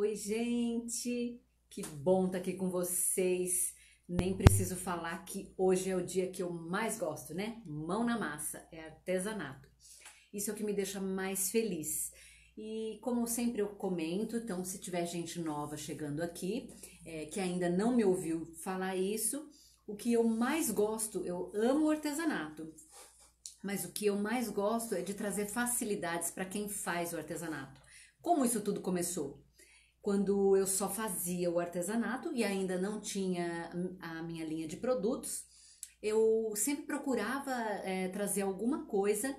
Oi, gente! Que bom estar aqui com vocês. Nem preciso falar que hoje é o dia que eu mais gosto, né? Mão na massa, é artesanato. Isso é o que me deixa mais feliz. E como sempre eu comento, então se tiver gente nova chegando aqui, é, que ainda não me ouviu falar isso, o que eu mais gosto, eu amo o artesanato, mas o que eu mais gosto é de trazer facilidades para quem faz o artesanato. Como isso tudo começou? Quando eu só fazia o artesanato e ainda não tinha a minha linha de produtos, eu sempre procurava é, trazer alguma coisa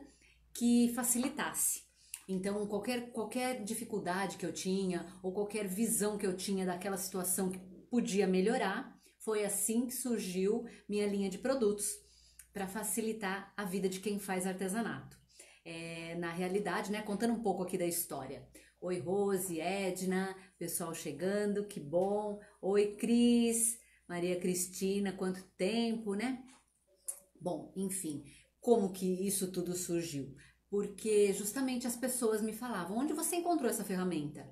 que facilitasse. Então, qualquer, qualquer dificuldade que eu tinha, ou qualquer visão que eu tinha daquela situação que podia melhorar, foi assim que surgiu minha linha de produtos, para facilitar a vida de quem faz artesanato. É, na realidade, né, contando um pouco aqui da história. Oi, Rose, Edna, pessoal chegando, que bom. Oi, Cris, Maria Cristina, quanto tempo, né? Bom, enfim, como que isso tudo surgiu? porque justamente as pessoas me falavam: onde você encontrou essa ferramenta?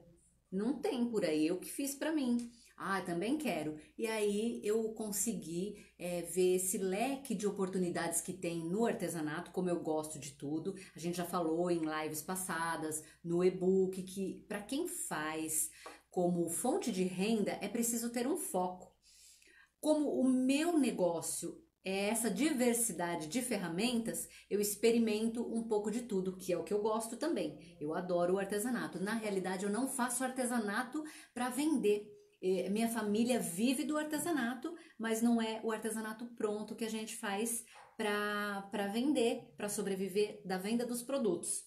Não tem por aí, eu que fiz para mim. Ah, também quero. E aí eu consegui é, ver esse leque de oportunidades que tem no artesanato, como eu gosto de tudo. A gente já falou em lives passadas, no e-book, que para quem faz como fonte de renda é preciso ter um foco. Como o meu negócio é essa diversidade de ferramentas, eu experimento um pouco de tudo, que é o que eu gosto também. Eu adoro o artesanato. Na realidade, eu não faço artesanato para vender. Minha família vive do artesanato, mas não é o artesanato pronto que a gente faz para vender, para sobreviver da venda dos produtos.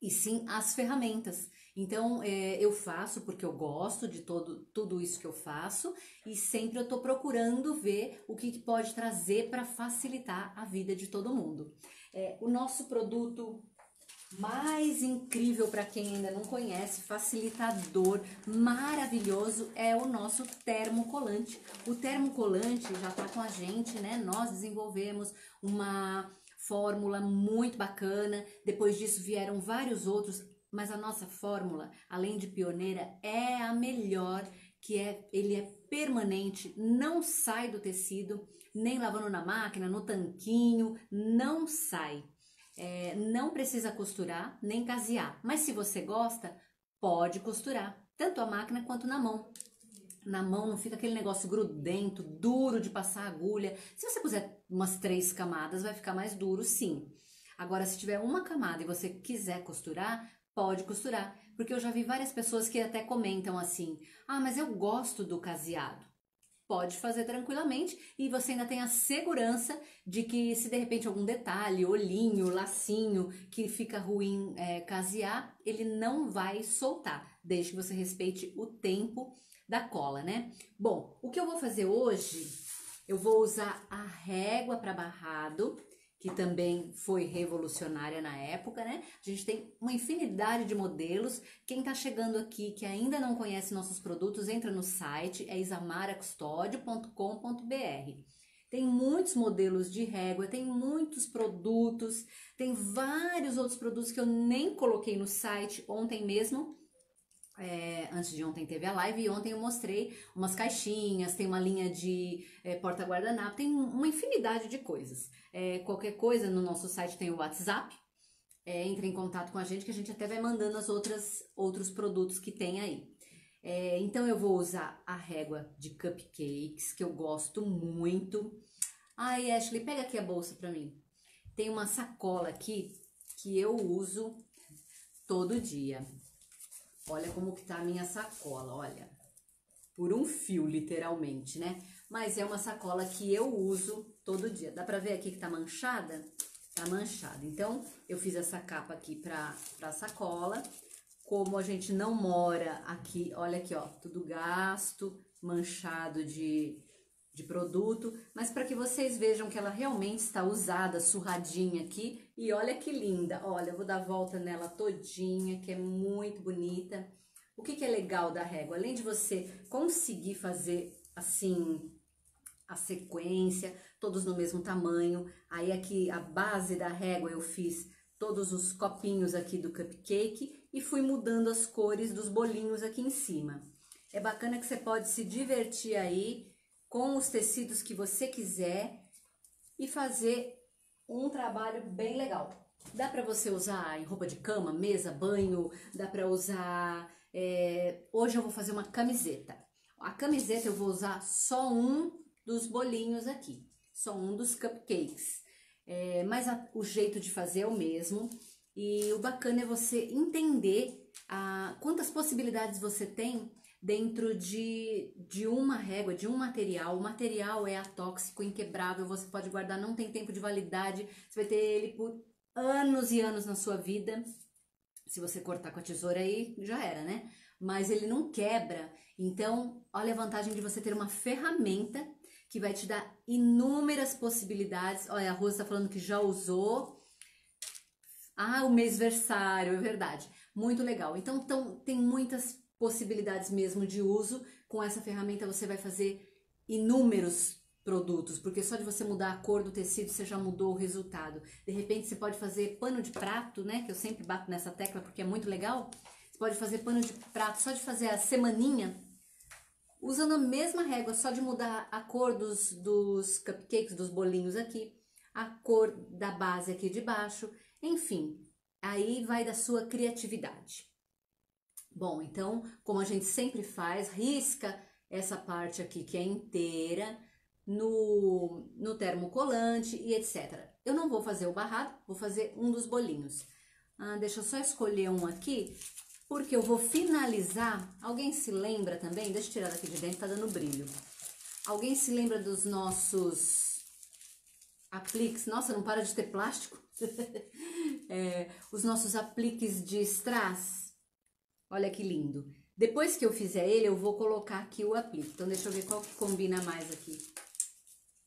E sim as ferramentas. Então, é, eu faço porque eu gosto de todo, tudo isso que eu faço e sempre eu estou procurando ver o que, que pode trazer para facilitar a vida de todo mundo. É, o nosso produto mais incrível para quem ainda não conhece, facilitador maravilhoso é o nosso termocolante. O termocolante já está com a gente, né? Nós desenvolvemos uma fórmula muito bacana. Depois disso vieram vários outros mas a nossa fórmula, além de pioneira, é a melhor, que é ele é permanente, não sai do tecido, nem lavando na máquina, no tanquinho, não sai. É, não precisa costurar nem casear, mas se você gosta, pode costurar, tanto a máquina quanto na mão. Na mão não fica aquele negócio grudento, duro de passar agulha. Se você puser umas três camadas, vai ficar mais duro, sim. Agora, se tiver uma camada e você quiser costurar, pode costurar. Porque eu já vi várias pessoas que até comentam assim: ah, mas eu gosto do caseado. Pode fazer tranquilamente e você ainda tem a segurança de que, se de repente algum detalhe, olhinho, lacinho que fica ruim é, casear, ele não vai soltar, desde que você respeite o tempo da cola, né? Bom, o que eu vou fazer hoje, eu vou usar a régua para barrado que também foi revolucionária na época, né? A gente tem uma infinidade de modelos. Quem está chegando aqui que ainda não conhece nossos produtos, entra no site, é isamaracustódio.com.br. Tem muitos modelos de régua, tem muitos produtos, tem vários outros produtos que eu nem coloquei no site ontem mesmo. É, antes de ontem teve a live e ontem eu mostrei umas caixinhas, tem uma linha de é, porta-guardanapo, tem uma infinidade de coisas. É, qualquer coisa no nosso site tem o WhatsApp, é, entre em contato com a gente que a gente até vai mandando as outras outros produtos que tem aí. É, então eu vou usar a régua de cupcakes que eu gosto muito. Ai, Ashley, pega aqui a bolsa para mim. Tem uma sacola aqui que eu uso todo dia. Olha como que tá a minha sacola, olha. Por um fio, literalmente, né? Mas é uma sacola que eu uso todo dia. Dá pra ver aqui que tá manchada? Tá manchada. Então, eu fiz essa capa aqui pra, pra sacola. Como a gente não mora aqui, olha aqui, ó, tudo gasto, manchado de, de produto, mas para que vocês vejam que ela realmente está usada, surradinha aqui, e olha que linda, olha, eu vou dar volta nela todinha, que é muito bonita. O que, que é legal da régua? Além de você conseguir fazer, assim, a sequência, todos no mesmo tamanho, aí aqui a base da régua eu fiz todos os copinhos aqui do cupcake e fui mudando as cores dos bolinhos aqui em cima. É bacana que você pode se divertir aí com os tecidos que você quiser e fazer um trabalho bem legal. Dá para você usar em roupa de cama, mesa, banho, dá para usar. É... Hoje eu vou fazer uma camiseta. A camiseta eu vou usar só um dos bolinhos aqui, só um dos cupcakes. É, mas a, o jeito de fazer é o mesmo. E o bacana é você entender a, quantas possibilidades você tem dentro de, de uma régua, de um material. O material é atóxico, inquebrável, você pode guardar, não tem tempo de validade, você vai ter ele por anos e anos na sua vida. Se você cortar com a tesoura aí, já era, né? Mas ele não quebra. Então, olha a vantagem de você ter uma ferramenta que vai te dar inúmeras possibilidades. Olha, a Rosa está falando que já usou. Ah, o mêsversário, é verdade. Muito legal. Então, tão, tem muitas possibilidades mesmo de uso. Com essa ferramenta você vai fazer inúmeros produtos, porque só de você mudar a cor do tecido você já mudou o resultado. De repente você pode fazer pano de prato, né? Que eu sempre bato nessa tecla porque é muito legal. Você pode fazer pano de prato só de fazer a semaninha, usando a mesma régua, só de mudar a cor dos, dos cupcakes, dos bolinhos aqui, a cor da base aqui de baixo, enfim, aí vai da sua criatividade. Bom, então, como a gente sempre faz, risca essa parte aqui que é inteira no, no termocolante e etc. Eu não vou fazer o barrado, vou fazer um dos bolinhos. Ah, deixa eu só escolher um aqui, porque eu vou finalizar. Alguém se lembra também? Deixa eu tirar daqui de dentro, tá dando brilho. Alguém se lembra dos nossos apliques? Nossa, não para de ter plástico? é, os nossos apliques de strass Olha que lindo. Depois que eu fizer ele, eu vou colocar aqui o aplique. Então, deixa eu ver qual que combina mais aqui.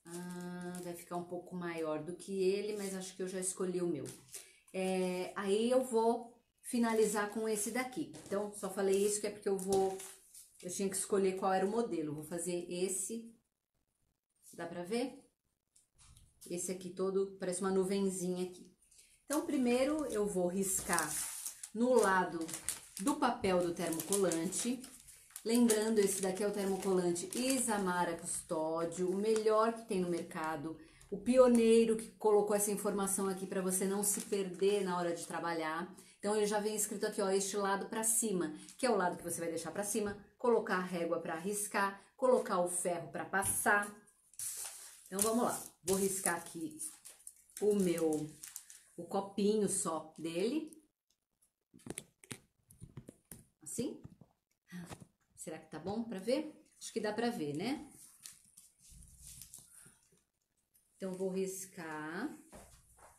Ah, vai ficar um pouco maior do que ele, mas acho que eu já escolhi o meu. É, aí eu vou finalizar com esse daqui. Então, só falei isso que é porque eu vou... Eu tinha que escolher qual era o modelo. Vou fazer esse. Dá pra ver? Esse aqui todo, parece uma nuvenzinha aqui. Então, primeiro eu vou riscar no lado do papel do termocolante. Lembrando, esse daqui é o termocolante Isamara Custódio, o melhor que tem no mercado, o pioneiro que colocou essa informação aqui para você não se perder na hora de trabalhar. Então ele já vem escrito aqui, ó, este lado para cima, que é o lado que você vai deixar para cima, colocar a régua para riscar, colocar o ferro para passar. Então vamos lá. Vou riscar aqui o meu o copinho só dele. Assim? Será que tá bom para ver? Acho que dá para ver, né? Então, vou riscar.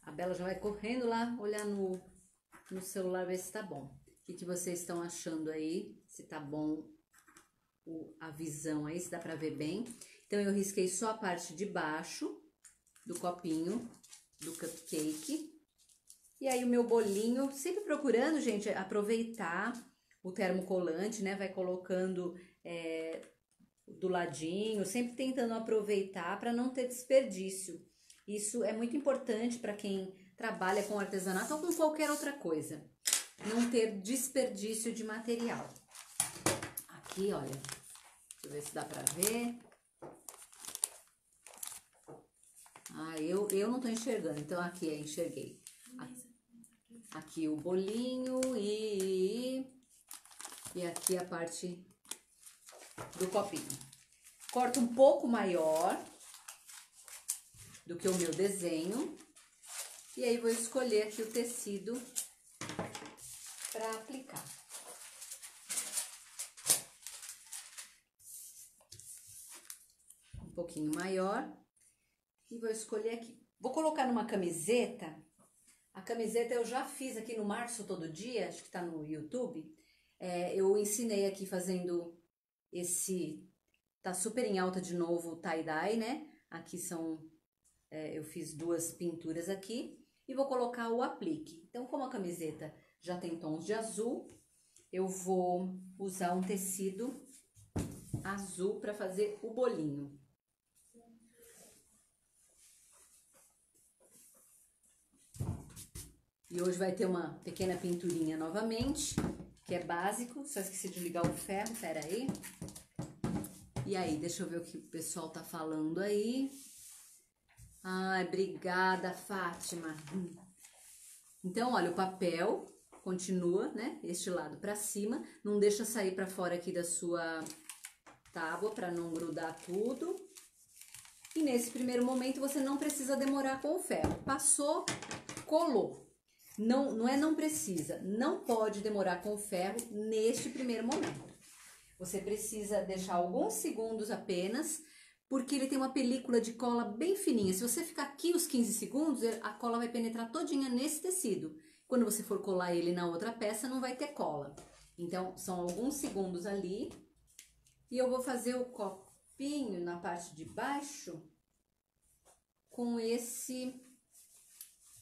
A Bela já vai correndo lá olhar no, no celular ver se tá bom. O que, que vocês estão achando aí? Se tá bom o, a visão aí, se dá para ver bem. Então, eu risquei só a parte de baixo do copinho do cupcake. E aí, o meu bolinho, sempre procurando, gente, aproveitar o termocolante, né? Vai colocando é, do ladinho, sempre tentando aproveitar para não ter desperdício. Isso é muito importante para quem trabalha com artesanato ou com qualquer outra coisa. Não ter desperdício de material. Aqui, olha, deixa eu ver se dá para ver. Ah, eu, eu não tô enxergando, então aqui, enxerguei. Aqui o bolinho e e aqui a parte do copinho. Corto um pouco maior do que o meu desenho. E aí, vou escolher aqui o tecido para aplicar. Um pouquinho maior. E vou escolher aqui. Vou colocar numa camiseta. A camiseta eu já fiz aqui no Março Todo Dia, acho que tá no YouTube. É, eu ensinei aqui fazendo esse. Tá super em alta de novo o tie-dye, né? Aqui são. É, eu fiz duas pinturas aqui e vou colocar o aplique. Então, como a camiseta já tem tons de azul, eu vou usar um tecido azul para fazer o bolinho. E hoje vai ter uma pequena pinturinha novamente, que é básico. Só esqueci de ligar o ferro, pera aí. E aí, deixa eu ver o que o pessoal tá falando aí. Ai, obrigada, Fátima. Então, olha, o papel continua, né? Este lado para cima, não deixa sair para fora aqui da sua tábua para não grudar tudo. E nesse primeiro momento você não precisa demorar com o ferro. Passou, colou. Não, não é não precisa, não pode demorar com o ferro neste primeiro momento. Você precisa deixar alguns segundos apenas, porque ele tem uma película de cola bem fininha. Se você ficar aqui os 15 segundos, a cola vai penetrar todinha nesse tecido. Quando você for colar ele na outra peça, não vai ter cola. Então, são alguns segundos ali. E eu vou fazer o copinho na parte de baixo com esse...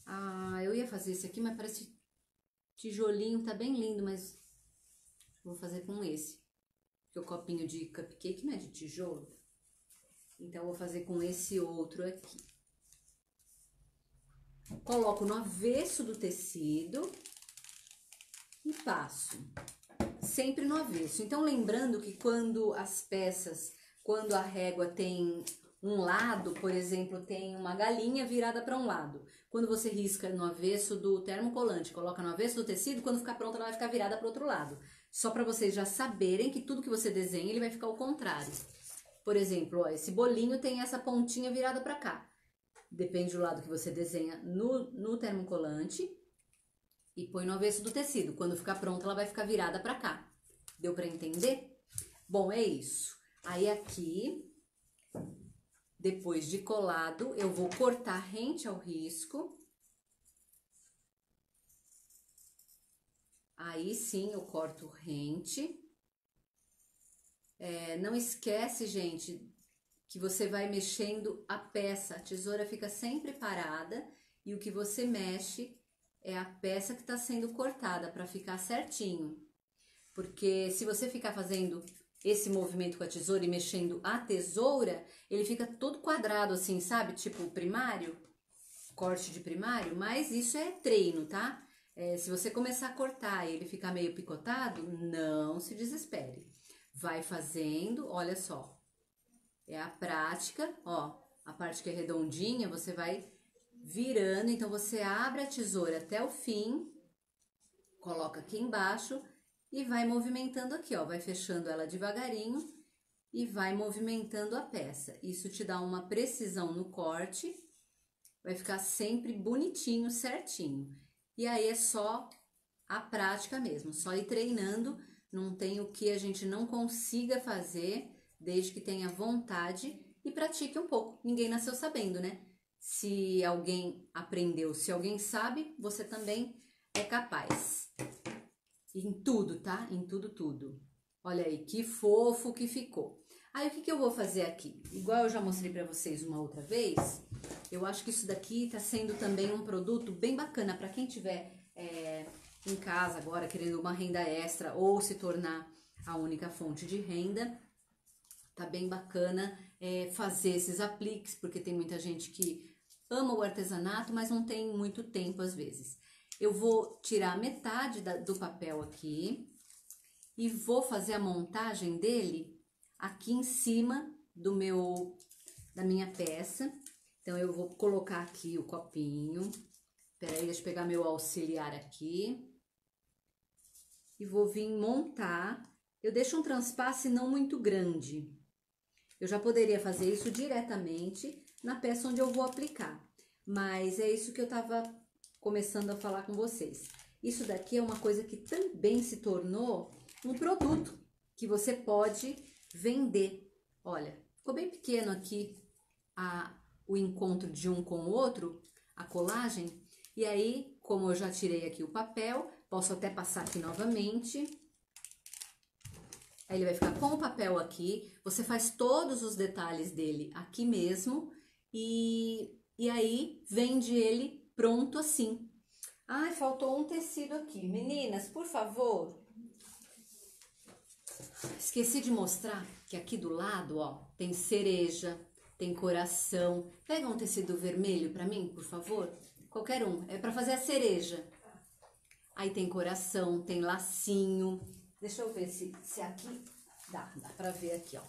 Ah, eu ia fazer esse aqui, mas parece tijolinho, tá bem lindo, mas vou fazer com esse. Porque o copinho de cupcake não é de tijolo. Então, vou fazer com esse outro aqui. Coloco no avesso do tecido e passo. Sempre no avesso. Então, lembrando que quando as peças, quando a régua tem um lado, por exemplo, tem uma galinha virada para um lado. Quando você risca no avesso do termocolante, coloca no avesso do tecido, quando ficar pronta ela vai ficar virada para outro lado. Só para vocês já saberem que tudo que você desenha, ele vai ficar ao contrário. Por exemplo, ó, esse bolinho tem essa pontinha virada para cá. Depende do lado que você desenha no, no termocolante e põe no avesso do tecido. Quando ficar pronta, ela vai ficar virada para cá. Deu para entender? Bom, é isso. Aí aqui, depois de colado, eu vou cortar rente ao risco. Aí sim eu corto rente. É, não esquece, gente, que você vai mexendo a peça. A tesoura fica sempre parada e o que você mexe é a peça que está sendo cortada para ficar certinho. Porque se você ficar fazendo esse movimento com a tesoura e mexendo a tesoura, ele fica todo quadrado assim, sabe? Tipo primário, corte de primário, mas isso é treino, tá? É, se você começar a cortar e ele ficar meio picotado, não se desespere. Vai fazendo, olha só, é a prática, ó, a parte que é redondinha, você vai virando, então você abre a tesoura até o fim, coloca aqui embaixo e vai movimentando aqui, ó, vai fechando ela devagarinho e vai movimentando a peça. Isso te dá uma precisão no corte, vai ficar sempre bonitinho, certinho. E aí é só a prática mesmo, só ir treinando, não tem o que a gente não consiga fazer, desde que tenha vontade e pratique um pouco. Ninguém nasceu sabendo, né? Se alguém aprendeu, se alguém sabe, você também é capaz. Em tudo, tá? Em tudo, tudo. Olha aí, que fofo que ficou. Aí, o que, que eu vou fazer aqui? Igual eu já mostrei para vocês uma outra vez, eu acho que isso daqui tá sendo também um produto bem bacana para quem tiver é, em casa agora querendo uma renda extra ou se tornar a única fonte de renda tá bem bacana é, fazer esses apliques, porque tem muita gente que ama o artesanato, mas não tem muito tempo às vezes. Eu vou tirar metade da, do papel aqui e vou fazer a montagem dele aqui em cima do meu, da minha peça. Então, eu vou colocar aqui o copinho. Peraí, deixa eu pegar meu auxiliar aqui. E vou vir montar. Eu deixo um transpasse não muito grande, eu já poderia fazer isso diretamente na peça onde eu vou aplicar, mas é isso que eu estava começando a falar com vocês. Isso daqui é uma coisa que também se tornou um produto que você pode vender. Olha, ficou bem pequeno aqui a, o encontro de um com o outro, a colagem, e aí, como eu já tirei aqui o papel, posso até passar aqui novamente Aí ele vai ficar com o papel aqui, você faz todos os detalhes dele aqui mesmo e, e aí vende ele pronto assim. Ai, faltou um tecido aqui. Meninas, por favor. Esqueci de mostrar que aqui do lado, ó, tem cereja, tem coração. Pega um tecido vermelho para mim, por favor. Qualquer um. É para fazer a cereja. Aí tem coração, tem lacinho. Deixa eu ver se, se aqui dá, dá pra ver aqui, ó.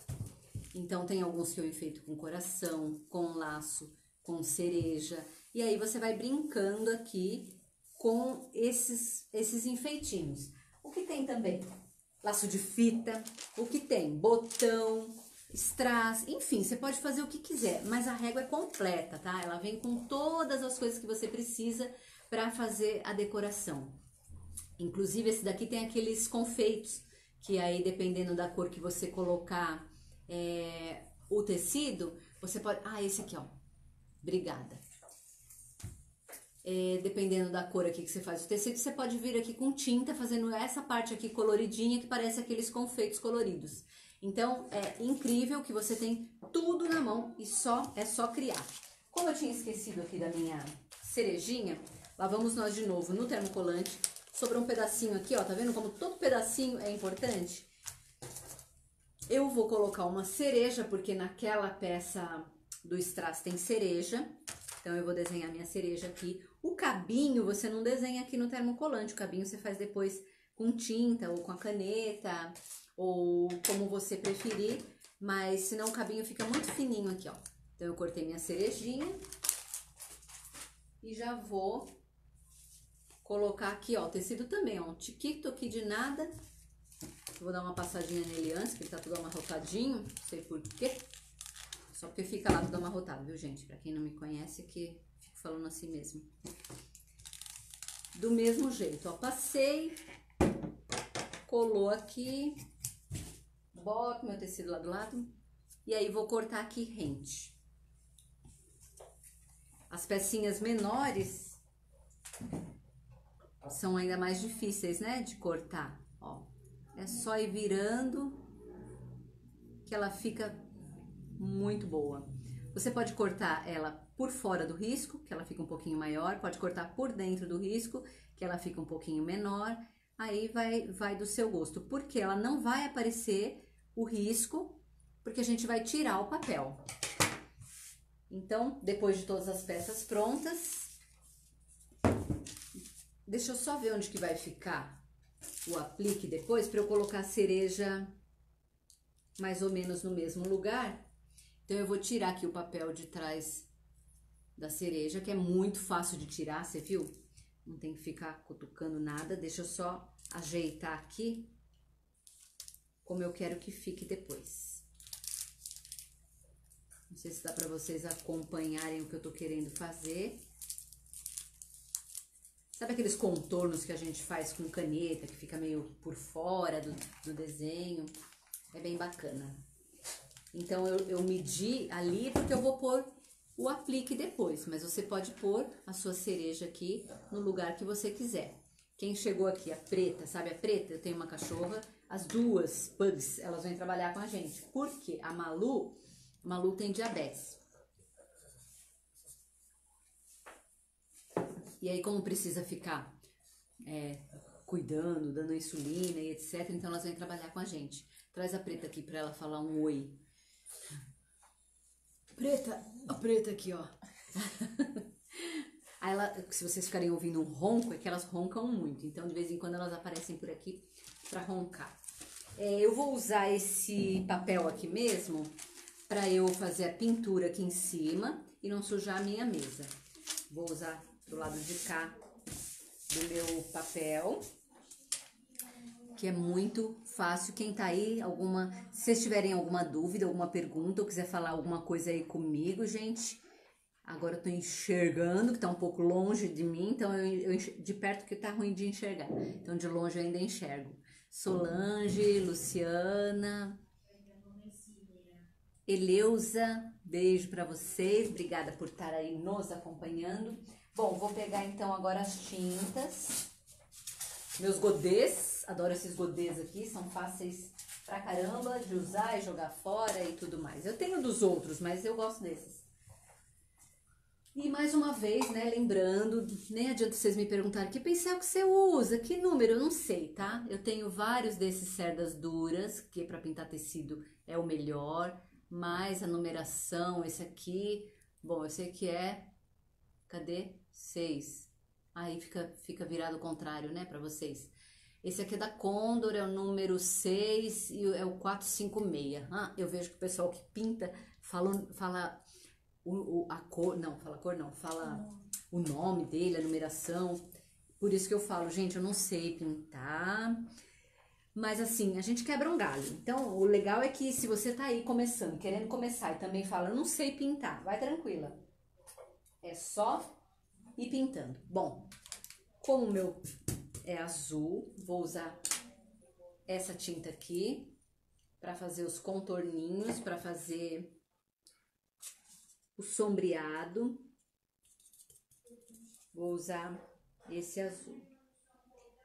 Então tem alguns que eu enfeito com coração, com laço, com cereja. E aí você vai brincando aqui com esses, esses enfeitinhos. O que tem também? Laço de fita, o que tem? Botão, strass, enfim, você pode fazer o que quiser, mas a régua é completa, tá? Ela vem com todas as coisas que você precisa para fazer a decoração. Inclusive, esse daqui tem aqueles confeitos, que aí, dependendo da cor que você colocar é, o tecido, você pode... Ah, esse aqui, ó. Obrigada. É, dependendo da cor aqui que você faz o tecido, você pode vir aqui com tinta, fazendo essa parte aqui coloridinha, que parece aqueles confeitos coloridos. Então, é incrível que você tem tudo na mão e só é só criar. Como eu tinha esquecido aqui da minha cerejinha, lá vamos nós de novo no termocolante. Sobrou um pedacinho aqui, ó, tá vendo como todo pedacinho é importante? Eu vou colocar uma cereja, porque naquela peça do strass tem cereja. Então, eu vou desenhar minha cereja aqui. O cabinho você não desenha aqui no termocolante, o cabinho você faz depois com tinta ou com a caneta ou como você preferir, mas senão o cabinho fica muito fininho aqui, ó. Então eu cortei minha cerejinha e já vou colocar aqui, ó, o tecido também, ó, um tiquito aqui de nada. vou dar uma passadinha nele antes, que ele tá tudo amarrotadinho, não sei por quê. Só porque fica lá tudo amarrotado, viu, gente? Pra quem não me conhece, que fico falando assim mesmo. Do mesmo jeito, ó, passei, colou aqui, boto meu tecido lá do lado e aí vou cortar aqui rente. As pecinhas menores são ainda mais difíceis, né, de cortar, ó. É só ir virando que ela fica muito boa. Você pode cortar ela por fora do risco, que ela fica um pouquinho maior, pode cortar por dentro do risco, que ela fica um pouquinho menor. Aí vai, vai do seu gosto, porque ela não vai aparecer o risco, porque a gente vai tirar o papel. Então, depois de todas as peças prontas, deixa eu só ver onde que vai ficar o aplique depois, para eu colocar a cereja mais ou menos no mesmo lugar. Então, eu vou tirar aqui o papel de trás da cereja, que é muito fácil de tirar, você viu? Não tem que ficar cutucando nada, deixa eu só ajeitar aqui como eu quero que fique depois. Não sei se dá para vocês acompanharem o que eu tô querendo fazer. Sabe aqueles contornos que a gente faz com caneta, que fica meio por fora do, do desenho? É bem bacana. Então, eu, eu medi ali porque eu vou pôr o aplique depois, mas você pode pôr a sua cereja aqui no lugar que você quiser. Quem chegou aqui, a preta, sabe a preta? Eu tenho uma cachorra as duas pugs, elas vêm trabalhar com a gente. Porque a Malu, Malu tem diabetes. E aí, como precisa ficar é, cuidando, dando insulina e etc., então elas vêm trabalhar com a gente. Traz a preta aqui para ela falar um oi. Preta, a preta aqui, ó. Aí ela, se vocês ficarem ouvindo um ronco, é que elas roncam muito. Então, de vez em quando, elas aparecem por aqui para roncar. É, eu vou usar esse papel aqui mesmo para eu fazer a pintura aqui em cima e não sujar a minha mesa. Vou usar do lado de cá do meu papel, que é muito fácil. Quem tá aí, alguma, se vocês tiverem alguma dúvida, alguma pergunta, ou quiser falar alguma coisa aí comigo, gente, agora eu tô enxergando, que tá um pouco longe de mim, então eu, eu de perto que tá ruim de enxergar. Então de longe eu ainda enxergo. Solange, Luciana, Eleusa, beijo para vocês, obrigada por estar aí nos acompanhando. Bom, vou pegar então agora as tintas, meus godês, adoro esses godês aqui, são fáceis pra caramba de usar e jogar fora e tudo mais. Eu tenho dos outros, mas eu gosto desses. E mais uma vez, né, lembrando, nem adianta vocês me perguntarem que pincel que você usa, que número, eu não sei, tá? Eu tenho vários desses cerdas duras, que para pintar tecido é o melhor, mas a numeração, esse aqui, bom, eu sei que é, cadê? Seis. Aí fica, fica virado o contrário, né, para vocês. Esse aqui é da Condor, é o número 6 e é o 456. Ah, eu vejo que o pessoal que pinta fala, fala o, o, a cor, não, fala cor não, fala o nome dele, a numeração. Por isso que eu falo, gente, eu não sei pintar. Mas assim, a gente quebra um galho. Então, o legal é que se você tá aí começando, querendo começar e também fala, eu não sei pintar, vai tranquila. É só ir pintando. Bom, como o meu é azul, vou usar essa tinta aqui para fazer os contorninhos, para fazer o sombreado. Vou usar esse azul.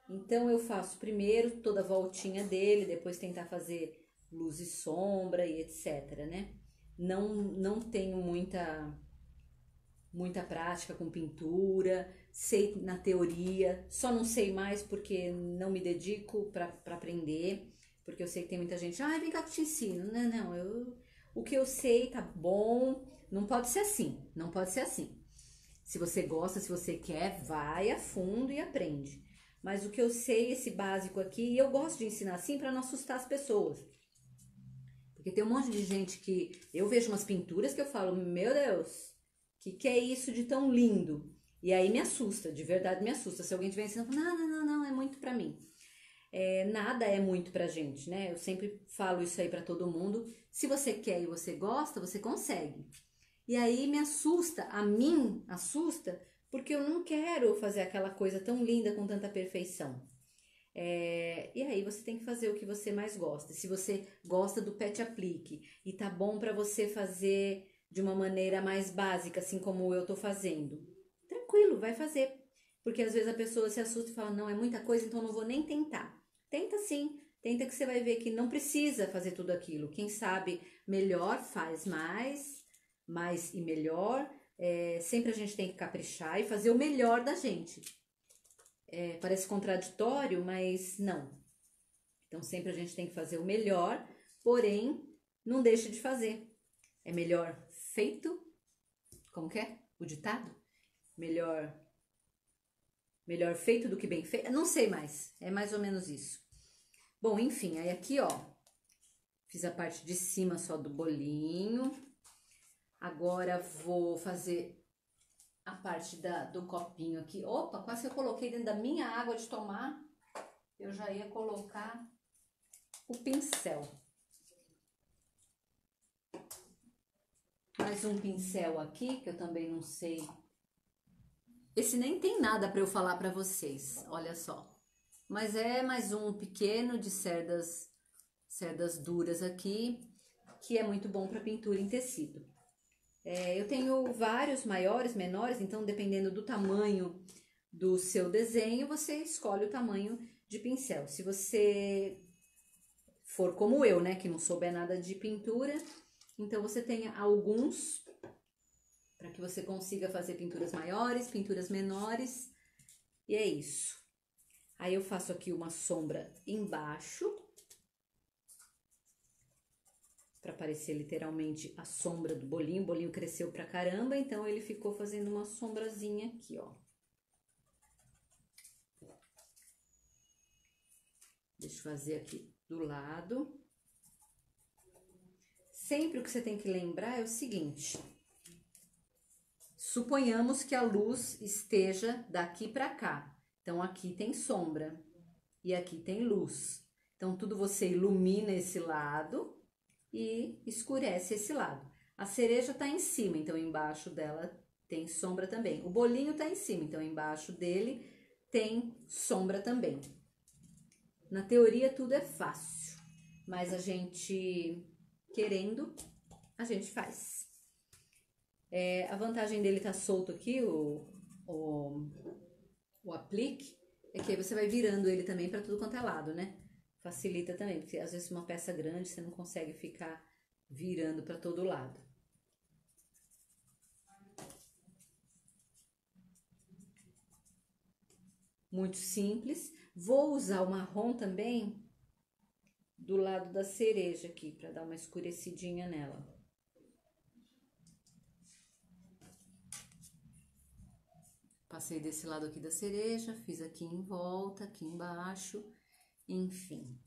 Então, eu faço primeiro toda a voltinha dele, depois tentar fazer luz e sombra e etc, né? Não, não tenho muita muita prática com pintura, sei na teoria, só não sei mais porque não me dedico para aprender, porque eu sei que tem muita gente, ah, vem cá que eu te ensino. Não, não, eu, o que eu sei tá bom, não pode ser assim, não pode ser assim. Se você gosta, se você quer, vai a fundo e aprende. Mas o que eu sei, esse básico aqui, eu gosto de ensinar assim para não assustar as pessoas. Porque tem um monte de gente que eu vejo umas pinturas que eu falo, meu Deus, que que é isso de tão lindo? E aí me assusta, de verdade me assusta. Se alguém estiver ensinando, não, não, não, não, é muito para mim. É, nada é muito pra gente, né? Eu sempre falo isso aí para todo mundo. Se você quer e você gosta, você consegue. E aí me assusta, a mim assusta, porque eu não quero fazer aquela coisa tão linda com tanta perfeição. É, e aí você tem que fazer o que você mais gosta. Se você gosta do pet aplique e tá bom para você fazer de uma maneira mais básica, assim como eu tô fazendo, vai fazer. Porque às vezes a pessoa se assusta e fala: "Não, é muita coisa, então não vou nem tentar". Tenta sim, tenta que você vai ver que não precisa fazer tudo aquilo. Quem sabe melhor faz mais, mais e melhor. É, sempre a gente tem que caprichar e fazer o melhor da gente. É, parece contraditório, mas não. Então sempre a gente tem que fazer o melhor, porém não deixe de fazer. É melhor feito, como que é? O ditado? Melhor melhor feito do que bem feito. Não sei mais. É mais ou menos isso. Bom, enfim, aí aqui, ó, fiz a parte de cima só do bolinho. Agora vou fazer a parte da, do copinho aqui. Opa, quase que eu coloquei dentro da minha água de tomar. Eu já ia colocar o pincel. Mais um pincel aqui, que eu também não sei. Esse nem tem nada para eu falar para vocês, olha só. Mas é mais um pequeno de cerdas, cerdas duras aqui, que é muito bom para pintura em tecido. É, eu tenho vários maiores, menores, então dependendo do tamanho do seu desenho, você escolhe o tamanho de pincel. Se você for como eu, né, que não souber nada de pintura, então você tenha alguns para que você consiga fazer pinturas maiores, pinturas menores. E é isso. Aí eu faço aqui uma sombra embaixo. Para aparecer literalmente a sombra do bolinho. O bolinho cresceu pra caramba, então ele ficou fazendo uma sombrazinha aqui, ó. Deixa eu fazer aqui do lado. Sempre o que você tem que lembrar é o seguinte: suponhamos que a luz esteja daqui para cá. Então aqui tem sombra e aqui tem luz. Então tudo você ilumina esse lado e escurece esse lado. A cereja está em cima, então embaixo dela tem sombra também. O bolinho está em cima, então embaixo dele tem sombra também. Na teoria tudo é fácil, mas a gente querendo, a gente faz. É, a vantagem dele tá solto aqui, o, o, o aplique, é que aí você vai virando ele também para tudo quanto é lado, né? Facilita também, porque às vezes uma peça grande você não consegue ficar virando para todo lado. Muito simples. Vou usar o marrom também do lado da cereja aqui, para dar uma escurecidinha nela. Passei desse lado aqui da cereja, fiz aqui em volta, aqui embaixo, enfim.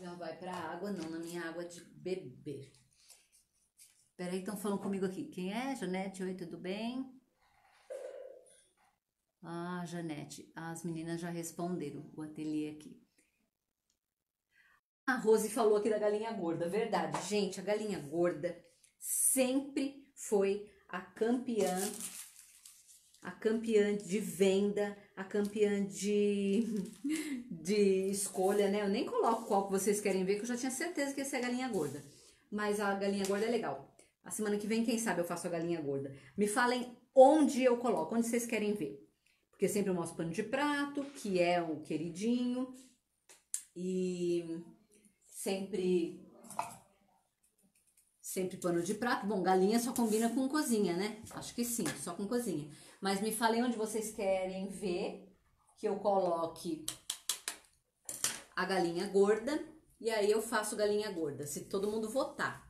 Já vai pra água, não na minha água de beber. Peraí, estão falando comigo aqui. Quem é? Janete, oi, tudo bem? Ah, Janete, as meninas já responderam o ateliê aqui. A Rose falou aqui da galinha gorda, verdade. Gente, a galinha gorda sempre foi a campeã, a campeã de venda, a campeã de, de escolha, né? Eu nem coloco qual que vocês querem ver, que eu já tinha certeza que ia ser a galinha gorda. Mas a galinha gorda é legal. A semana que vem, quem sabe, eu faço a galinha gorda. Me falem onde eu coloco, onde vocês querem ver. Porque sempre eu mostro pano de prato, que é o queridinho. E sempre sempre pano de prato. Bom, galinha só combina com cozinha, né? Acho que sim, só com cozinha. Mas me falem onde vocês querem ver que eu coloque a galinha gorda. E aí eu faço galinha gorda, se todo mundo votar.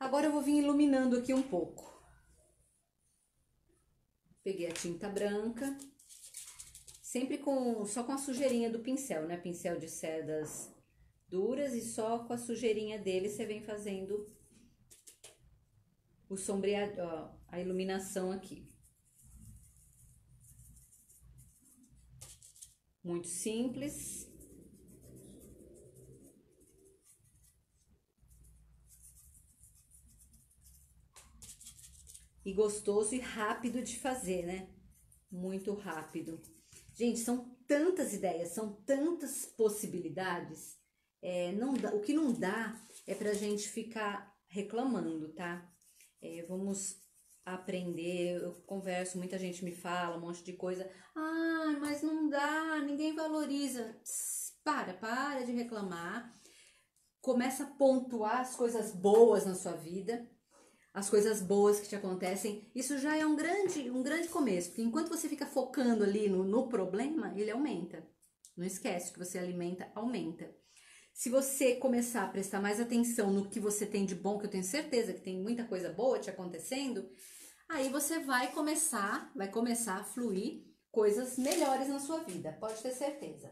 Agora eu vou vir iluminando aqui um pouco. Peguei a tinta branca, sempre com só com a sujeirinha do pincel, né? Pincel de cerdas duras e só com a sujeirinha dele você vem fazendo o sombreado, ó, a iluminação aqui. Muito simples. e gostoso e rápido de fazer, né? Muito rápido. Gente, são tantas ideias, são tantas possibilidades. É, não dá, o que não dá é pra gente ficar reclamando, tá? É, vamos aprender, eu converso, muita gente me fala um monte de coisa. Ah, mas não dá, ninguém valoriza. Pss, para, para de reclamar. Começa a pontuar as coisas boas na sua vida as coisas boas que te acontecem, isso já é um grande, um grande começo, porque enquanto você fica focando ali no, no problema, ele aumenta. Não esquece que você alimenta, aumenta. Se você começar a prestar mais atenção no que você tem de bom, que eu tenho certeza que tem muita coisa boa te acontecendo, aí você vai começar, vai começar a fluir coisas melhores na sua vida, pode ter certeza.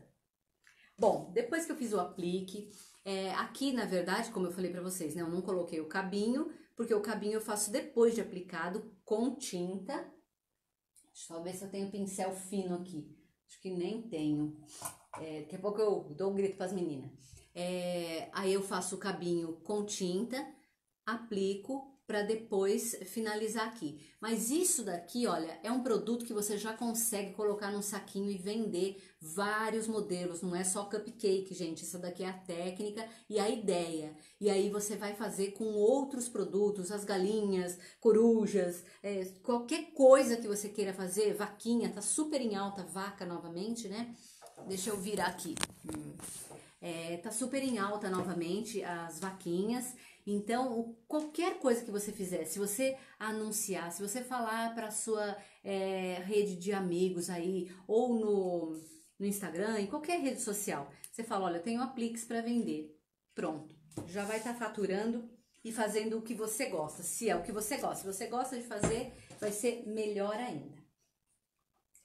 Bom, depois que eu fiz o aplique, é, aqui na verdade, como eu falei para vocês, né, eu não coloquei o cabinho, porque o cabinho eu faço depois de aplicado com tinta. Deixa eu ver se eu tenho pincel fino aqui. Acho que nem tenho. É, daqui a pouco eu dou um grito para as meninas. É, aí eu faço o cabinho com tinta, aplico para depois finalizar aqui. Mas isso daqui, olha, é um produto que você já consegue colocar num saquinho e vender vários modelos, não é só cupcake, gente. Isso daqui é a técnica e a ideia. E aí você vai fazer com outros produtos, as galinhas, corujas, é, qualquer coisa que você queira fazer, vaquinha, tá super em alta, vaca novamente, né? Deixa eu virar aqui. Hum. É, tá super em alta novamente as vaquinhas. Então, qualquer coisa que você fizer, se você anunciar, se você falar para sua é, rede de amigos aí, ou no, no Instagram, em qualquer rede social, você fala: Olha, eu tenho apliques para vender. Pronto, já vai estar tá faturando e fazendo o que você gosta. Se é o que você gosta, se você gosta de fazer, vai ser melhor ainda.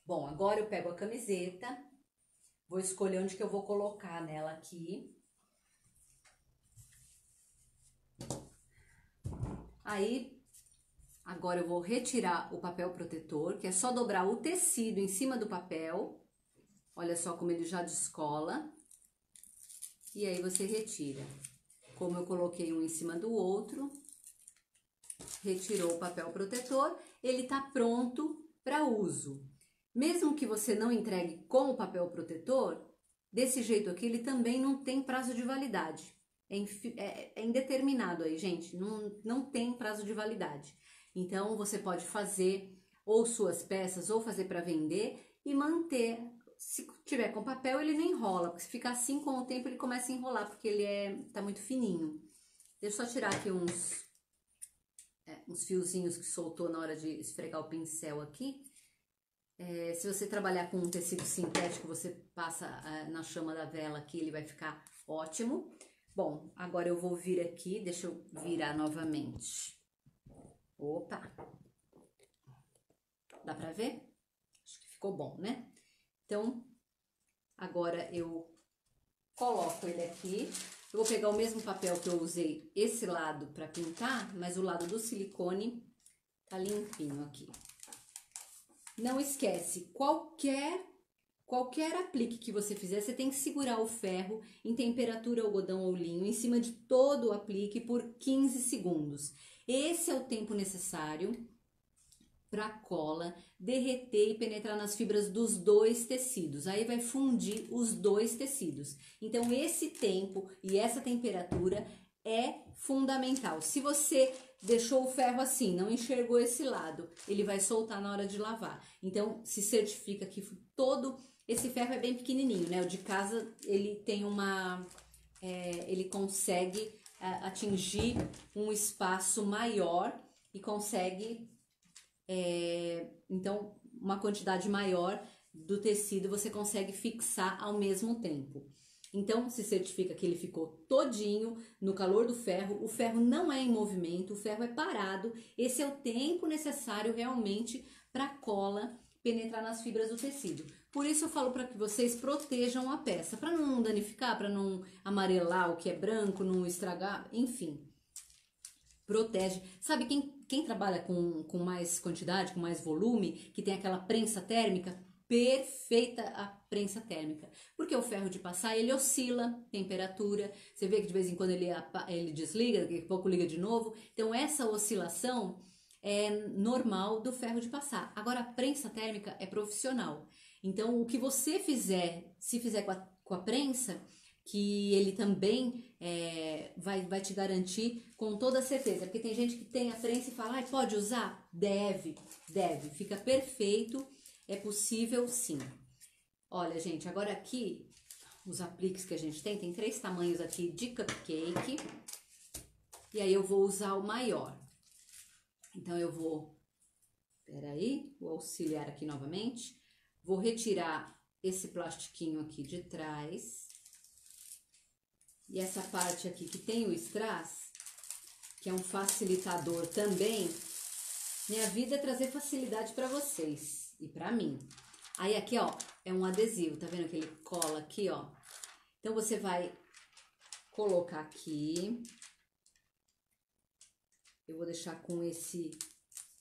Bom, agora eu pego a camiseta, vou escolher onde que eu vou colocar nela aqui. Aí, agora eu vou retirar o papel protetor, que é só dobrar o tecido em cima do papel. Olha só como ele já descola. E aí você retira. Como eu coloquei um em cima do outro, retirou o papel protetor, ele tá pronto para uso. Mesmo que você não entregue com o papel protetor, desse jeito aqui ele também não tem prazo de validade. É, é, é, indeterminado aí, gente, não, não tem prazo de validade. Então você pode fazer ou suas peças ou fazer para vender e manter. Se tiver com papel, ele não enrola, porque se ficar assim com o tempo ele começa a enrolar, porque ele é tá muito fininho. Deixa eu só tirar aqui uns, é, uns fiozinhos que soltou na hora de esfregar o pincel aqui. É, se você trabalhar com um tecido sintético, você passa é, na chama da vela aqui, ele vai ficar ótimo. Bom, agora eu vou vir aqui, deixa eu virar novamente. Opa! Dá pra ver? Acho que ficou bom, né? Então, agora eu coloco ele aqui. Eu vou pegar o mesmo papel que eu usei esse lado para pintar, mas o lado do silicone tá limpinho aqui. Não esquece, qualquer qualquer aplique que você fizer, você tem que segurar o ferro em temperatura algodão ou linho em cima de todo o aplique por 15 segundos. Esse é o tempo necessário para a cola derreter e penetrar nas fibras dos dois tecidos. Aí vai fundir os dois tecidos. Então esse tempo e essa temperatura é fundamental. Se você deixou o ferro assim, não enxergou esse lado, ele vai soltar na hora de lavar. Então se certifica que todo esse ferro é bem pequenininho, né? O de casa ele tem uma, é, ele consegue é, atingir um espaço maior e consegue é, então, uma quantidade maior do tecido você consegue fixar ao mesmo tempo. Então, se certifica que ele ficou todinho no calor do ferro, o ferro não é em movimento, o ferro é parado. Esse é o tempo necessário realmente para a cola penetrar nas fibras do tecido. Por isso eu falo para que vocês protejam a peça, para não danificar, para não amarelar o que é branco, não estragar, enfim protege. Sabe quem, quem trabalha com, com mais quantidade, com mais volume, que tem aquela prensa térmica? Perfeita a prensa térmica. Porque o ferro de passar, ele oscila temperatura. Você vê que de vez em quando ele, ele desliga, daqui a pouco liga de novo. Então, essa oscilação é normal do ferro de passar. Agora, a prensa térmica é profissional. Então, o que você fizer, se fizer com a, com a prensa, que ele também é, vai, vai te garantir com toda certeza. Porque tem gente que tem a prensa e fala, ah, pode usar? Deve, deve. Fica perfeito, é possível sim. Olha, gente, agora aqui, os apliques que a gente tem, tem três tamanhos aqui de cupcake. E aí eu vou usar o maior. Então eu vou, peraí, vou auxiliar aqui novamente. Vou retirar esse plastiquinho aqui de trás. E essa parte aqui que tem o strass, que é um facilitador também, minha vida é trazer facilidade para vocês e para mim. Aí aqui, ó, é um adesivo, tá vendo que ele cola aqui, ó? Então você vai colocar aqui. Eu vou deixar com esse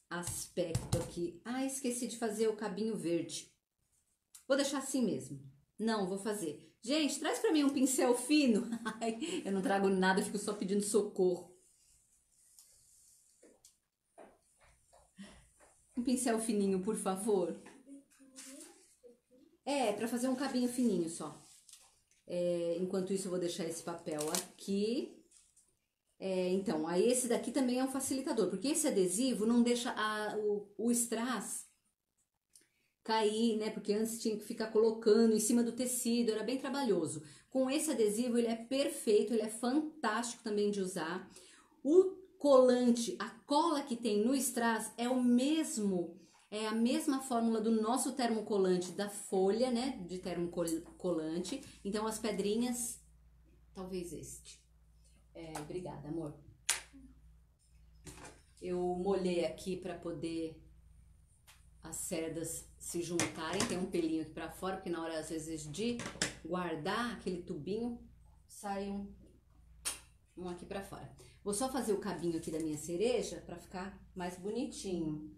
aspecto aqui. Ah, esqueci de fazer o cabinho verde. Vou deixar assim mesmo. Não, vou fazer. Gente, traz para mim um pincel fino. Eu não trago nada, fico só pedindo socorro. Um pincel fininho, por favor. É, para fazer um cabinho fininho só. É, enquanto isso, eu vou deixar esse papel aqui. É, então, aí esse daqui também é um facilitador, porque esse adesivo não deixa a, o, o strass cair, né? Porque antes tinha que ficar colocando em cima do tecido, era bem trabalhoso. Com esse adesivo ele é perfeito, ele é fantástico também de usar. O colante, a cola que tem no strass é o mesmo, é a mesma fórmula do nosso termocolante da folha, né? De termocolante. Então as pedrinhas, talvez este. É, obrigada, amor. Eu molhei aqui para poder as cerdas se juntarem, tem um pelinho aqui para fora, porque na hora às vezes de guardar aquele tubinho, sai um, um aqui para fora. Vou só fazer o cabinho aqui da minha cereja para ficar mais bonitinho.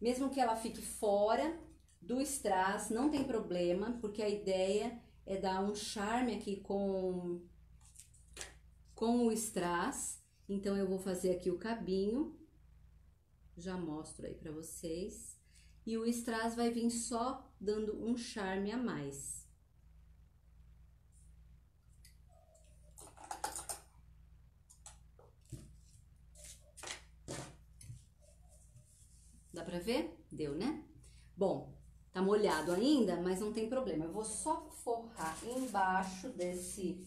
Mesmo que ela fique fora do strass, não tem problema, porque a ideia é dar um charme aqui com, com o strass. Então, eu vou fazer aqui o cabinho já mostro aí para vocês. E o strass vai vir só dando um charme a mais. Dá pra ver? Deu, né? Bom, tá molhado ainda, mas não tem problema. Eu vou só forrar embaixo desse...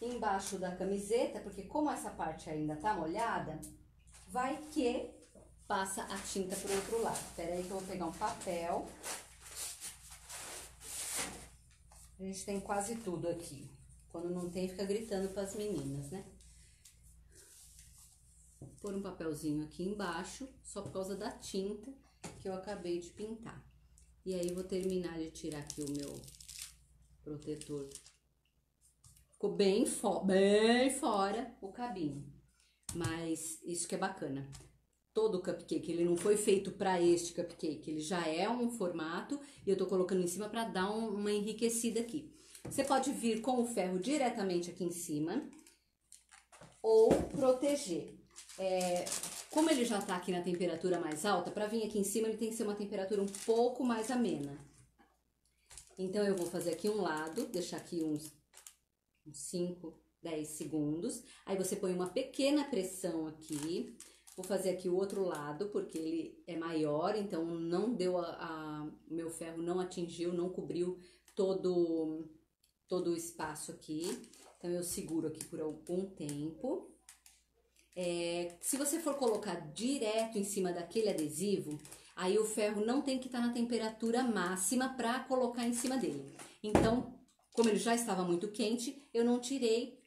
Embaixo da camiseta, porque como essa parte ainda tá molhada, Vai que passa a tinta pro outro lado. Espera aí que eu vou pegar um papel. A gente tem quase tudo aqui. Quando não tem, fica gritando para as meninas, né? Pôr um papelzinho aqui embaixo, só por causa da tinta que eu acabei de pintar. E aí, vou terminar de tirar aqui o meu protetor. Ficou bem, fo bem fora o cabinho. Mas isso que é bacana. Todo cupcake, ele não foi feito para este cupcake, ele já é um formato e eu tô colocando em cima para dar um, uma enriquecida aqui. Você pode vir com o ferro diretamente aqui em cima ou proteger. É, como ele já tá aqui na temperatura mais alta, para vir aqui em cima ele tem que ser uma temperatura um pouco mais amena. Então, eu vou fazer aqui um lado, deixar aqui uns 5, 10 segundos. Aí você põe uma pequena pressão aqui. Vou fazer aqui o outro lado, porque ele é maior, então não deu a, a meu ferro não atingiu, não cobriu todo todo o espaço aqui. Então eu seguro aqui por algum tempo. É, se você for colocar direto em cima daquele adesivo, aí o ferro não tem que estar tá na temperatura máxima para colocar em cima dele. Então, como ele já estava muito quente, eu não tirei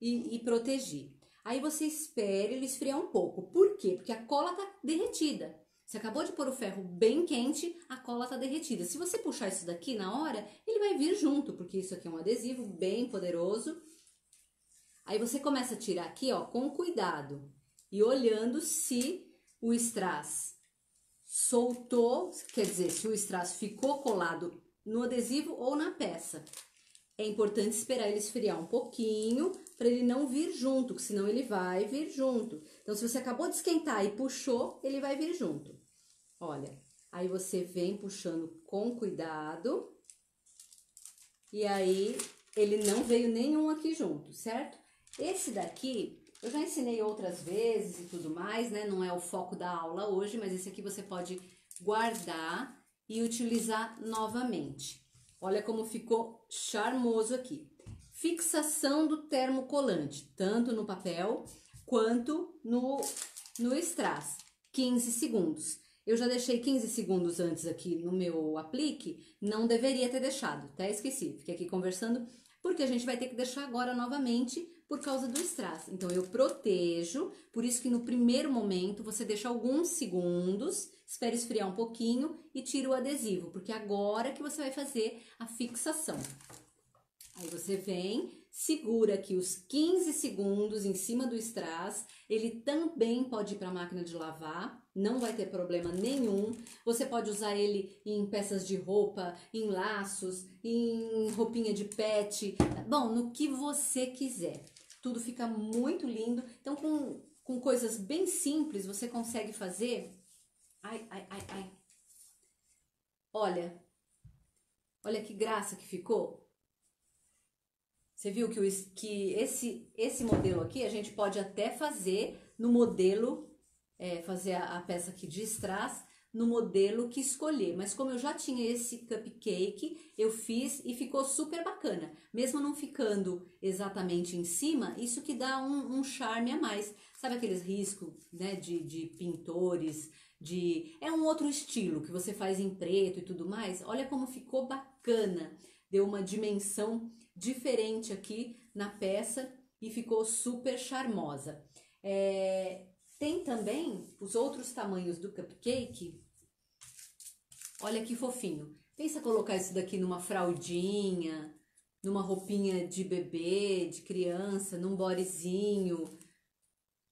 e, e protegi. Aí você espere ele esfriar um pouco. Por quê? Porque a cola tá derretida. Você acabou de pôr o ferro bem quente, a cola tá derretida. Se você puxar isso daqui na hora, ele vai vir junto, porque isso aqui é um adesivo bem poderoso. Aí você começa a tirar aqui, ó, com cuidado e olhando se o strass soltou, quer dizer, se o strass ficou colado no adesivo ou na peça é importante esperar ele esfriar um pouquinho para ele não vir junto, senão ele vai vir junto. Então, se você acabou de esquentar e puxou, ele vai vir junto. Olha, aí você vem puxando com cuidado e aí ele não veio nenhum aqui junto, certo? Esse daqui eu já ensinei outras vezes e tudo mais, né? Não é o foco da aula hoje, mas esse aqui você pode guardar e utilizar novamente. Olha como ficou charmoso aqui. Fixação do termocolante, tanto no papel quanto no, no strass. 15 segundos. Eu já deixei 15 segundos antes aqui no meu aplique, não deveria ter deixado, até esqueci. Fiquei aqui conversando, porque a gente vai ter que deixar agora novamente por causa do strass. Então, eu protejo, por isso que no primeiro momento você deixa alguns segundos espere esfriar um pouquinho e tira o adesivo, porque agora que você vai fazer a fixação. Aí você vem, segura aqui os 15 segundos em cima do strass, ele também pode ir para a máquina de lavar, não vai ter problema nenhum. Você pode usar ele em peças de roupa, em laços, em roupinha de pet, bom, no que você quiser. Tudo fica muito lindo. Então, com, com coisas bem simples, você consegue fazer Ai, ai, ai, ai. Olha. Olha que graça que ficou. Você viu que, o, que esse, esse modelo aqui a gente pode até fazer no modelo, é, fazer a, a, peça aqui de strass, no modelo que escolher. Mas como eu já tinha esse cupcake, eu fiz e ficou super bacana. Mesmo não ficando exatamente em cima, isso que dá um, um charme a mais. Sabe aqueles riscos né, de, de pintores de é um outro estilo que você faz em preto e tudo mais. Olha como ficou bacana. Deu uma dimensão diferente aqui na peça e ficou super charmosa. É, tem também os outros tamanhos do cupcake. Olha que fofinho. Pensa colocar isso daqui numa fraldinha, numa roupinha de bebê, de criança, num bodezinho,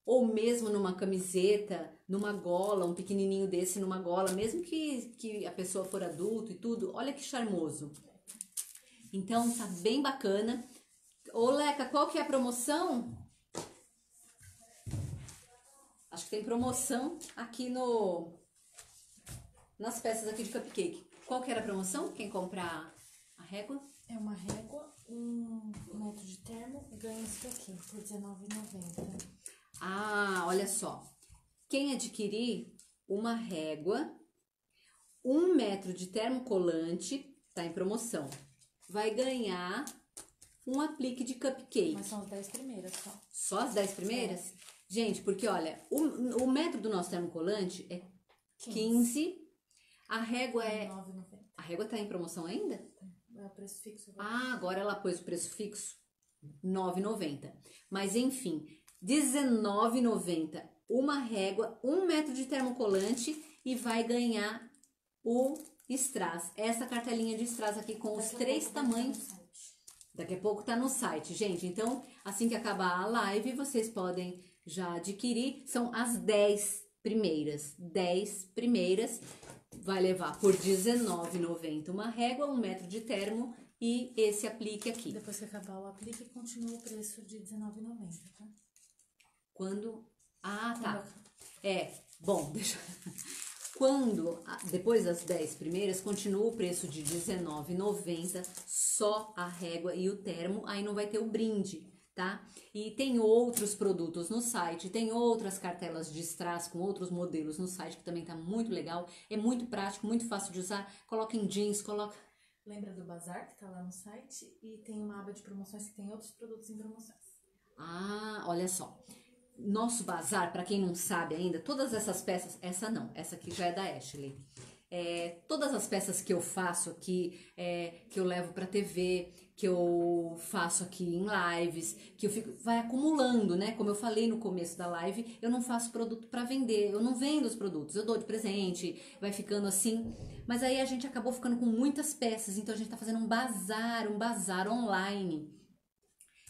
ou mesmo numa camiseta, numa gola, um pequenininho desse numa gola, mesmo que, que a pessoa for adulto e tudo, olha que charmoso. Então tá bem bacana. Ô Leca, qual que é a promoção? Acho que tem promoção aqui no nas peças aqui de cupcake. Qual que era a promoção? Quem comprar a régua? É uma régua, um metro de termo, ganha isso aqui por R$19,90. Ah, olha só. Quem adquirir uma régua, um metro de termocolante, tá em promoção, vai ganhar um aplique de cupcake. Mas são as 10 primeiras só. Só as 10 primeiras? É. Gente, porque olha, o, o metro do nosso termocolante é 15. 15 a régua é. 9,90. A régua tá em promoção ainda? É o preço fixo. Agora. Ah, agora ela pôs o preço fixo. 9,90. Mas enfim, R$19,90 uma régua, um metro de termocolante e vai ganhar o strass. Essa cartelinha de strass aqui com os três tamanhos. Daqui a pouco tá no site, gente. Então, assim que acabar a live, vocês podem já adquirir. São as 10 primeiras. 10 primeiras. Vai levar por R$19,90 uma régua, um metro de termo e esse aplique aqui. Depois que acabar o aplique, continua o preço de R$19,90, tá? Quando. Ah, tá. É, bom, deixa. Quando, depois das 10 primeiras, continua o preço de R$19,90, só a régua e o termo, aí não vai ter o brinde, tá? E tem outros produtos no site, tem outras cartelas de strass com outros modelos no site, que também tá muito legal, é muito prático, muito fácil de usar, coloca em jeans, coloca... Lembra do Bazar, que tá lá no site, e tem uma aba de promoções que tem outros produtos em promoções. Ah, olha só nosso bazar, para quem não sabe ainda, todas essas peças, essa não, essa aqui já é da Ashley. É, todas as peças que eu faço aqui, é, que eu levo para TV, que eu faço aqui em lives, que eu fico, vai acumulando, né? Como eu falei no começo da live, eu não faço produto para vender, eu não vendo os produtos, eu dou de presente, vai ficando assim. Mas aí a gente acabou ficando com muitas peças, então a gente tá fazendo um bazar, um bazar online.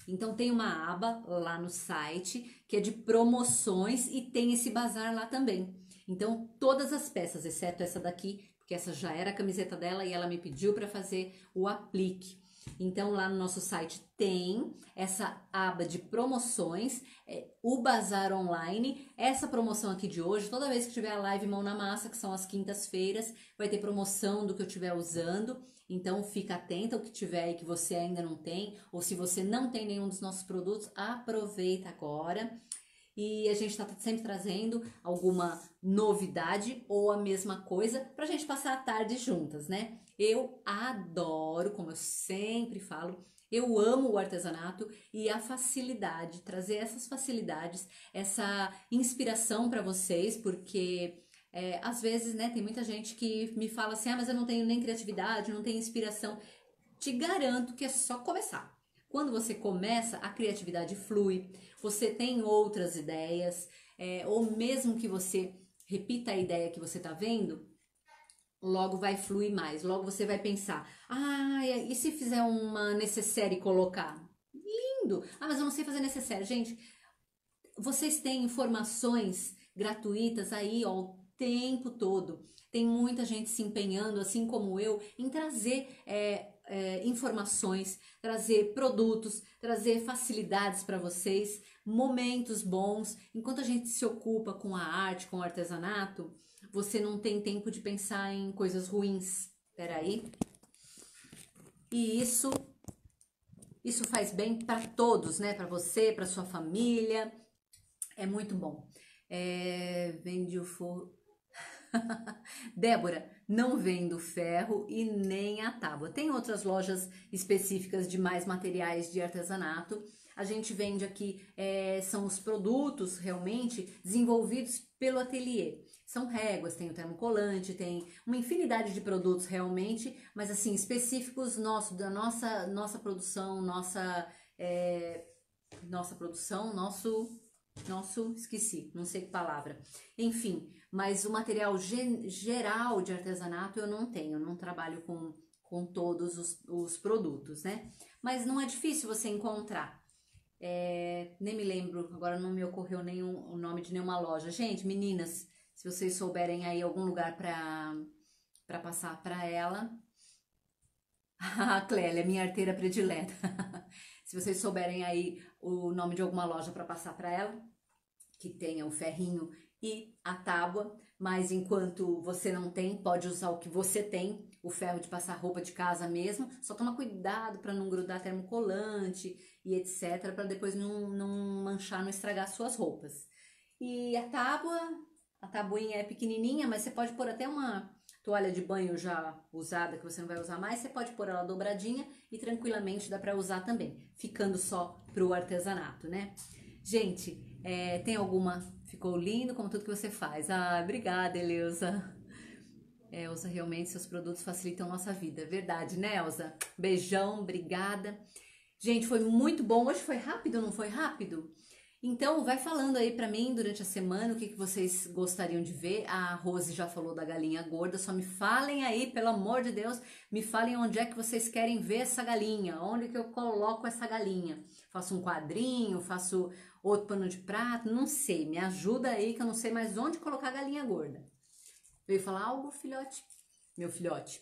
Então tem uma aba lá no site que é de promoções e tem esse bazar lá também. Então todas as peças, exceto essa daqui, porque essa já era a camiseta dela e ela me pediu para fazer o aplique. Então, lá no nosso site tem essa aba de promoções, é, o Bazar Online. Essa promoção aqui de hoje, toda vez que tiver a live Mão na Massa, que são as quintas-feiras, vai ter promoção do que eu estiver usando. Então, fica atenta ao que tiver aí que você ainda não tem, ou se você não tem nenhum dos nossos produtos, aproveita agora e a gente está sempre trazendo alguma novidade ou a mesma coisa para a gente passar a tarde juntas, né? Eu adoro, como eu sempre falo, eu amo o artesanato e a facilidade, trazer essas facilidades, essa inspiração para vocês, porque é, às vezes, né, tem muita gente que me fala assim: ah, mas eu não tenho nem criatividade, não tenho inspiração. Te garanto que é só começar. Quando você começa, a criatividade flui, você tem outras ideias, é, ou mesmo que você repita a ideia que você está vendo, logo vai fluir mais. Logo você vai pensar: ah, e se fizer uma necessaire e colocar? Lindo! Ah, mas eu não sei fazer necessaire. Gente, vocês têm informações gratuitas aí, ó, o tempo todo. Tem muita gente se empenhando, assim como eu, em trazer é, é, informações, trazer produtos, trazer facilidades para vocês, momentos bons. Enquanto a gente se ocupa com a arte, com o artesanato, você não tem tempo de pensar em coisas ruins. Peraí. E isso isso faz bem para todos, né? Para você, para sua família. É muito bom. É, vende o forro. Débora, não vendo ferro e nem a tábua. Tem outras lojas específicas de mais materiais de artesanato. A gente vende aqui, é, são os produtos realmente desenvolvidos pelo ateliê. São réguas, tem o termocolante, tem uma infinidade de produtos realmente, mas assim, específicos nosso, da nossa, nossa produção, nossa, é, nossa produção, nosso, nosso, esqueci, não sei que palavra. Enfim, mas o material ge geral de artesanato eu não tenho, não trabalho com, com todos os, os produtos, né? Mas não é difícil você encontrar. É, nem me lembro, agora não me ocorreu nenhum, o nome de nenhuma loja. Gente, meninas, se vocês souberem aí algum lugar para para passar para ela. A Clélia, minha arteira predileta. se vocês souberem aí o nome de alguma loja para passar para ela, que tenha o ferrinho e a tábua, mas enquanto você não tem, pode usar o que você tem, o ferro de passar roupa de casa mesmo, só toma cuidado para não grudar termocolante e etc, para depois não, não manchar, não estragar suas roupas. E a tábua, a tabuinha é pequenininha, mas você pode pôr até uma toalha de banho já usada que você não vai usar mais, você pode pôr ela dobradinha e tranquilamente dá para usar também, ficando só pro artesanato, né? Gente, é, tem alguma Ficou lindo como tudo que você faz. Ah, obrigada, Eleusa. É, Elza, realmente seus produtos facilitam nossa vida. Verdade, né, Elza? Beijão, obrigada. Gente, foi muito bom. Hoje foi rápido, não foi rápido? Então, vai falando aí pra mim durante a semana o que, que vocês gostariam de ver. A Rose já falou da galinha gorda, só me falem aí, pelo amor de Deus, me falem onde é que vocês querem ver essa galinha, onde que eu coloco essa galinha. Faço um quadrinho, faço outro pano de prato, não sei, me ajuda aí que eu não sei mais onde colocar a galinha gorda. Veio falar algo, filhote? Meu filhote,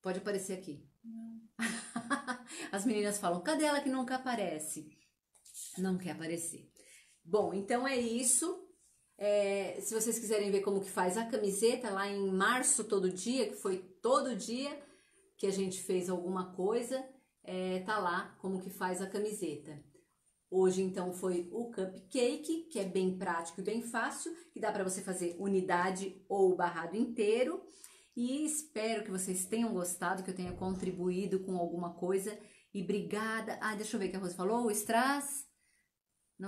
pode aparecer aqui. As meninas falam, cadê ela que nunca aparece? Não quer aparecer. Bom, então é isso. É, se vocês quiserem ver como que faz a camiseta, lá em março todo dia, que foi todo dia que a gente fez alguma coisa, é, tá lá como que faz a camiseta. Hoje então foi o cupcake, que é bem prático e bem fácil, que dá para você fazer unidade ou barrado inteiro. E espero que vocês tenham gostado, que eu tenha contribuído com alguma coisa. E obrigada. Ah, deixa eu ver o que a Rose falou. O strass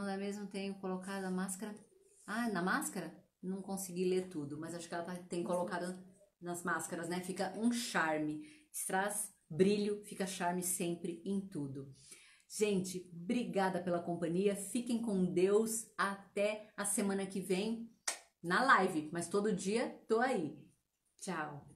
não é mesmo? Tenho colocado a máscara. Ah, na máscara? Não consegui ler tudo, mas acho que ela tá, tem colocado nas máscaras, né? Fica um charme. Traz brilho, fica charme sempre em tudo. Gente, obrigada pela companhia. Fiquem com Deus. Até a semana que vem na live. Mas todo dia tô aí. Tchau.